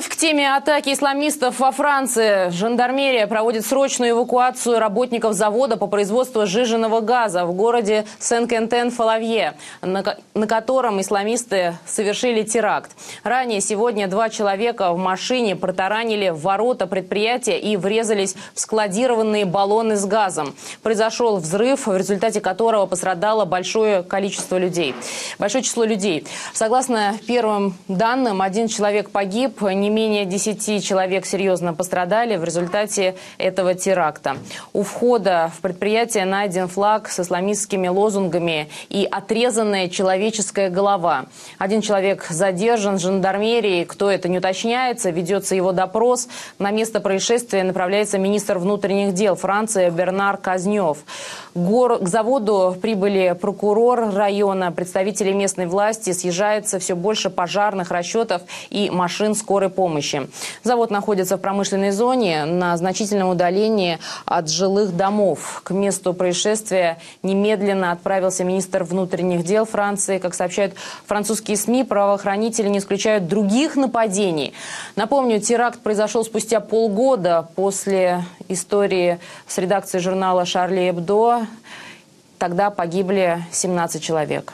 Вновь к теме атаки исламистов во Франции. Жандармерия проводит срочную эвакуацию работников завода по производству сжиженного газа в городе Сен-Кентен-Фалавье, на, на котором исламисты совершили теракт. Ранее сегодня два человека в машине протаранили ворота предприятия и врезались в складированные баллоны с газом. Произошел взрыв, в результате которого пострадало большое количество людей. Большое число людей. Согласно первым данным, один человек погиб, не менее 10 человек серьезно пострадали в результате этого теракта. У входа в предприятие найден флаг с исламистскими лозунгами и отрезанная человеческая голова. Один человек задержан жандармерией. Кто это не уточняется. Ведется его допрос. На место происшествия направляется министр внутренних дел Франции Бернар Казнев. Гор... К заводу прибыли прокурор района, представители местной власти. Съезжается все больше пожарных расчетов и машин скорой скорой помощи. Завод находится в промышленной зоне на значительном удалении от жилых домов. К месту происшествия немедленно отправился министр внутренних дел Франции. Как сообщают французские СМИ, правоохранители не исключают других нападений. Напомню, теракт произошел спустя полгода после истории с редакцией журнала «Шарли Эбдо». Тогда погибли 17 человек.